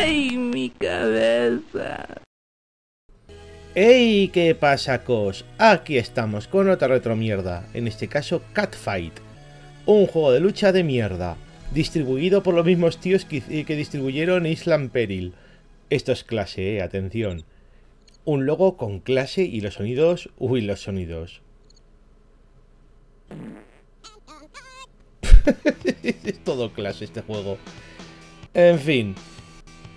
¡Ay, mi cabeza! ¡Ey! ¿Qué pasa, cos? Aquí estamos con otra retromierda, en este caso Catfight, un juego de lucha de mierda, distribuido por los mismos tíos que, distribuyeron Island Peril. Esto es clase, eh, atención. Un logo con clase y los sonidos... Uy, los sonidos. es todo clase este juego. En fin.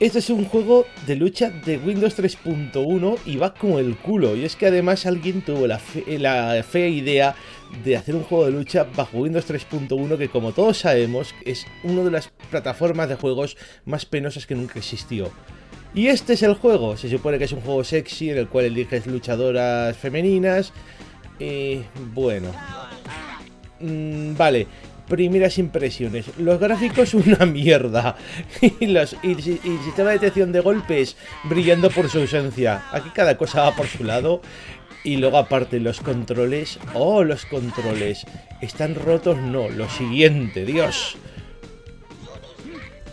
Este es un juego de lucha de Windows 3.1 y va como el culo. Y es que además alguien tuvo la, fe, la fea idea de hacer un juego de lucha bajo Windows 3.1 que como todos sabemos es una de las plataformas de juegos más penosas que nunca existió. Y este es el juego. Se supone que es un juego sexy en el cual eliges luchadoras femeninas. Y bueno. Mm, vale primeras impresiones. Los gráficos una mierda. y, los, y, el sistema de detección de golpes brillando por su ausencia. Aquí cada cosa va por su lado. Y luego aparte los controles. Oh, los controles. ¿Están rotos? No. Lo siguiente, Dios.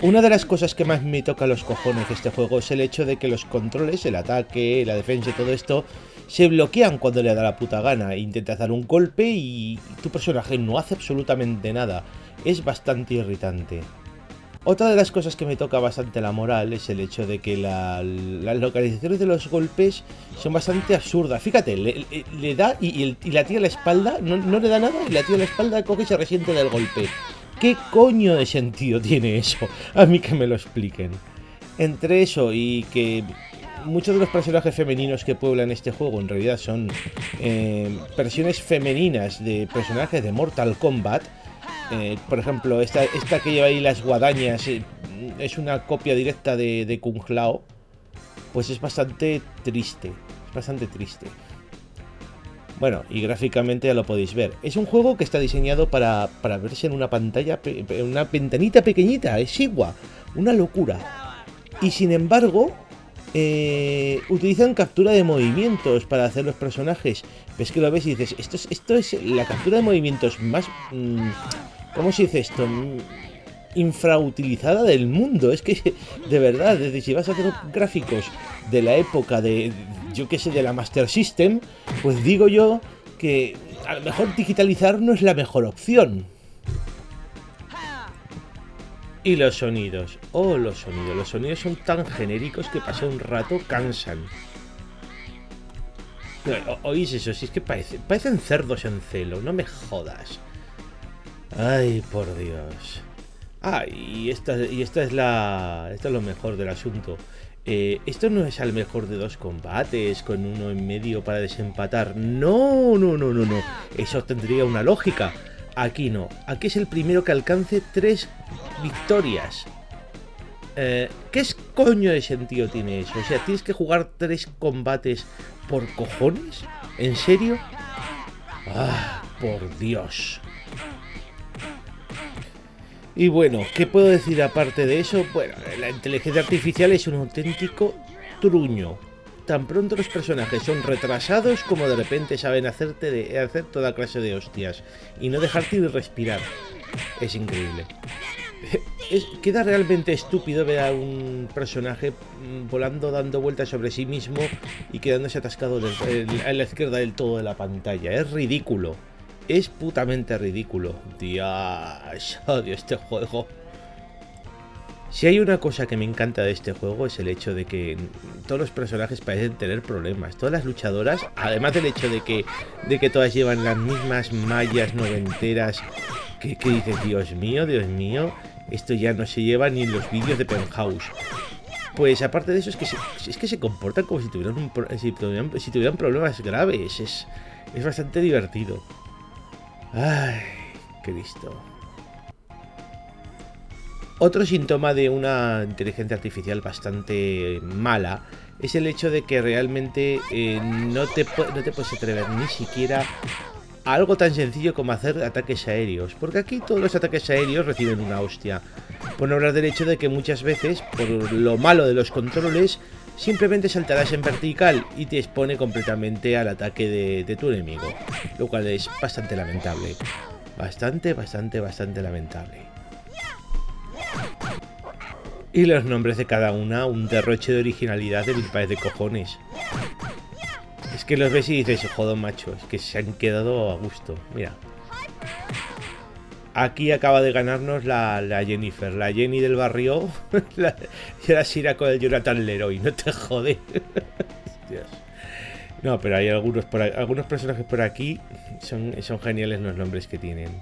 Una de las cosas que más me toca los cojones de este juego es el hecho de que los controles, el ataque, la defensa y todo esto se bloquean cuando le da la puta gana. Intentas dar un golpe y tu personaje no hace absolutamente nada. Es bastante irritante. Otra de las cosas que me toca bastante la moral es el hecho de que la, las localizaciones de los golpes son bastante absurdas. Fíjate, le, da y, y, la tía a la espalda, no, le da nada y la tía a la espalda coge y se resiente del golpe. ¿Qué coño de sentido tiene eso? A mí que me lo expliquen. Entre eso y que muchos de los personajes femeninos que pueblan este juego en realidad son eh, versiones femeninas de personajes de Mortal Kombat. Eh, por ejemplo, esta, esta, que lleva ahí las guadañas eh, es una copia directa de, de Kung Lao. Pues es bastante triste. Es bastante triste. Bueno, y gráficamente ya lo podéis ver. Es un juego que está diseñado para, para verse en una pantalla, en una ventanita pequeñita, es igual, una locura. Y sin embargo, eh, utilizan captura de movimientos para hacer los personajes. Ves que lo ves y dices, esto es, esto es la captura de movimientos más... Mmm, ¿Cómo se dice esto? infrautilizada del mundo. Es que, de verdad, desde si vas a hacer gráficos de la época de, yo qué sé, de la Master System, pues digo yo que a lo mejor digitalizar no es la mejor opción. Y los sonidos. Oh, los sonidos. Los sonidos son tan genéricos que pasa un rato cansan. ¿Oís eso? Si es que parece, parecen cerdos en celo. No me jodas. Ay, por Dios. Ah, y esta, y esta es la. Esto es lo mejor del asunto. Eh, esto no es al mejor de dos combates, con uno en medio para desempatar. No, no, no, no, no. Eso tendría una lógica. Aquí no. Aquí es el primero que alcance tres victorias. Eh, ¿Qué es coño de sentido tiene eso? O sea, tienes que jugar tres combates por cojones. ¿En serio? Ah, por Dios. Y bueno, ¿qué puedo decir aparte de eso? Bueno, la inteligencia artificial es un auténtico truño. Tan pronto los personajes son retrasados como de repente saben hacerte de, hacer toda clase de hostias y no dejarte ni respirar. Es increíble. Queda realmente estúpido ver a un personaje volando, dando vueltas sobre sí mismo y quedándose atascado a la izquierda del todo de la pantalla. Es ridículo. Es putamente ridículo. Dios, odio este juego. Si hay una cosa que me encanta de este juego es el hecho de que todos los personajes parecen tener problemas. Todas las luchadoras, además del hecho de que, de que todas llevan las mismas mallas noventeras, que dices, Dios mío, Dios mío, esto ya no se lleva ni en los vídeos de Penthouse. Pues aparte de eso es que se, es que se comportan como si tuvieran, si tuvieran, problemas graves. Es, es bastante divertido. Ay, Cristo. Otro síntoma de una inteligencia artificial bastante mala es el hecho de que realmente eh, no, te, no te puedes atrever ni siquiera algo tan sencillo como hacer ataques aéreos. Porque aquí todos los ataques aéreos reciben una hostia. Por no hablar del hecho de que muchas veces, por lo malo de los controles, simplemente saltarás en vertical y te expone completamente al ataque de, tu enemigo, lo cual es bastante lamentable. Bastante, bastante, bastante lamentable. Y los nombres de cada una, un derroche de originalidad de pares de cojones. Es que los ves y dices, joder, macho, es que se han quedado a gusto. Mira. Aquí acaba de ganarnos la, Jennifer, la Jenny del barrio. y ahora Sira con el Jonathan Leroy, no te jode. No, pero hay algunos, personajes por aquí. Son geniales los nombres que tienen.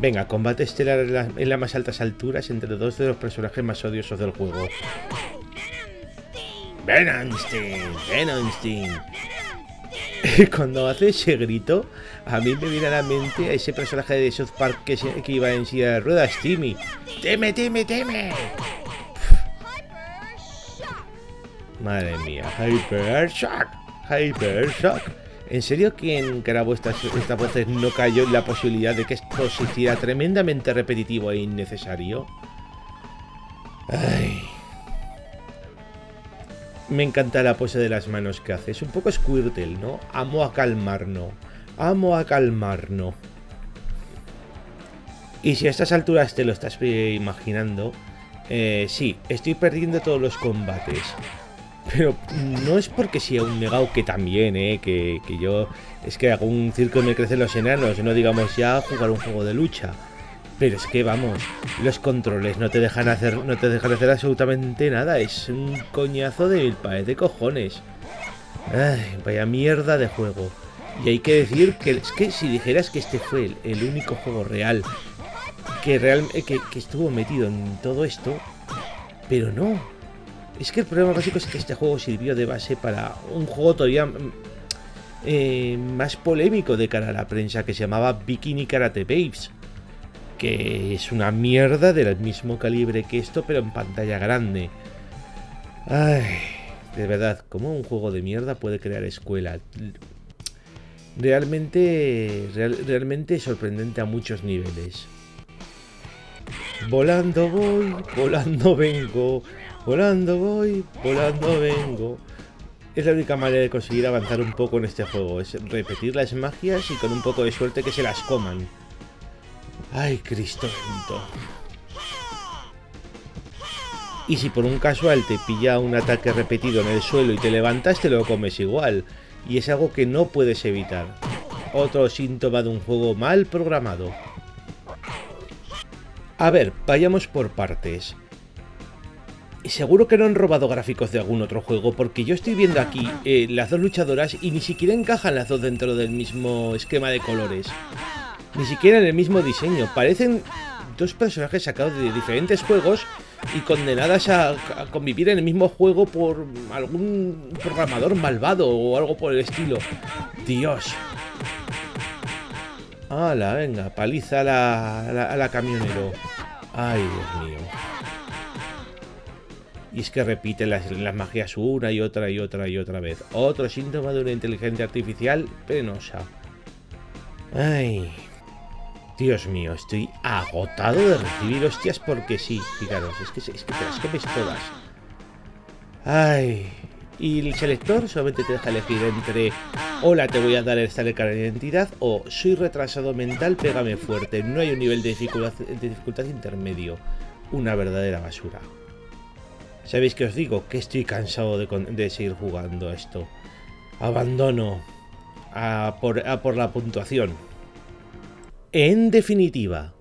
Venga, combate estelar en, las más altas alturas entre dos de los personajes más odiosos del juego. Venonstein, Venonstein. Cuando hace ese grito, a mí me viene a la mente a ese personaje de South Park que, iba en silla de ruedas, Timmy. ¡Teme, teme, teme! Madre mía, Hyper Shock, Hyper Shock. ¿En serio quien grabó estas, estas voces no cayó en la posibilidad de que esto se hiciera tremendamente repetitivo e innecesario? Ay. Me encanta la pose de las manos que hace. Es un poco Squirtle, ¿no? Amo a calmarnos. Amo a calmarnos. Y si a estas alturas te lo estás imaginando, eh, sí, estoy perdiendo todos los combates. Pero no es porque sea un negado que también, ¿eh? Que, yo... Es que hago un circo me crecen los enanos, no digamos ya jugar un juego de lucha. Pero es que vamos, los controles no te dejan hacer, no te dejan hacer absolutamente nada. Es un coñazo de mil de cojones. Ay, vaya mierda de juego. Y hay que decir que es que si dijeras que este fue el, único juego real que, real que, que estuvo metido en todo esto, pero no, es que el problema básico es que este juego sirvió de base para un juego todavía mm, eh, más polémico de cara a la prensa que se llamaba Bikini Karate Babes. Que es una mierda del mismo calibre que esto, pero en pantalla grande. Ay, de verdad, ¿cómo un juego de mierda puede crear escuela? Realmente, realmente sorprendente a muchos niveles. Volando voy, volando vengo. Volando voy, volando vengo. Es la única manera de conseguir avanzar un poco en este juego. Es repetir las magias y con un poco de suerte que se las coman. Ay, Cristo Y si por un casual te pilla un ataque repetido en el suelo y te levantas, te lo comes igual. Y es algo que no puedes evitar. Otro síntoma de un juego mal programado. A ver, vayamos por partes. Y seguro que no han robado gráficos de algún otro juego, porque yo estoy viendo aquí eh, las dos luchadoras y ni siquiera encajan las dos dentro del mismo esquema de colores. Ni siquiera en el mismo diseño. Parecen dos personajes sacados de diferentes juegos y condenadas a, convivir en el mismo juego por algún programador malvado o algo por el estilo. Dios. ¡Hala, venga! Paliza a la, a la camionero. Ay, Dios mío. Y es que repite las, magias una y otra y otra y otra vez. Otro síntoma de una inteligencia artificial penosa. Ay. Dios mío, estoy agotado de recibir hostias porque sí. Fijaros, es que, es que te las comes todas. Ay. Y el selector solamente te deja elegir entre Hola, te voy a dar esta letra de identidad o Soy retrasado mental, pégame fuerte. No hay un nivel de dificultad, de dificultad intermedio. Una verdadera basura. ¿Sabéis que os digo? Que estoy cansado de, seguir jugando esto. Abandono a por, la puntuación. En definitiva,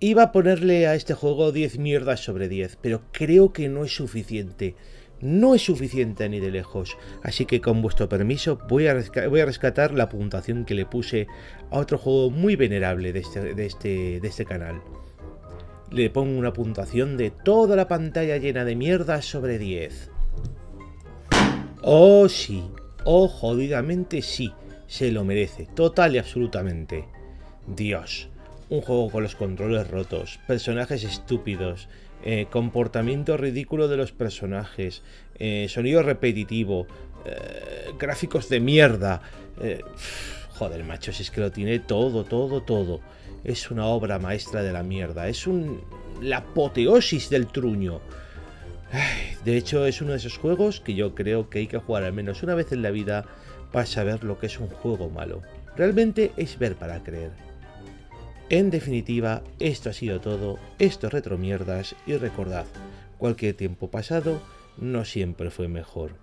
iba a ponerle a este juego 10 mierdas sobre 10, pero creo que no es suficiente. No es suficiente ni de lejos. Así que con vuestro permiso voy a, rescatar la puntuación que le puse a otro juego muy venerable de este, este, de este canal le pongo una puntuación de toda la pantalla llena de mierda sobre 10. Oh sí, oh jodidamente sí, se lo merece, total y absolutamente. Dios, un juego con los controles rotos, personajes estúpidos, eh, comportamiento ridículo de los personajes, eh, sonido repetitivo, eh, gráficos de mierda. joder, macho, si es que lo tiene todo, todo, todo es una obra maestra de la mierda. Es un, la apoteosis del truño. de hecho, es uno de esos juegos que yo creo que hay que jugar al menos una vez en la vida para saber lo que es un juego malo. Realmente es ver para creer. En definitiva, esto ha sido todo, esto es Retromierdas y recordad, cualquier tiempo pasado no siempre fue mejor.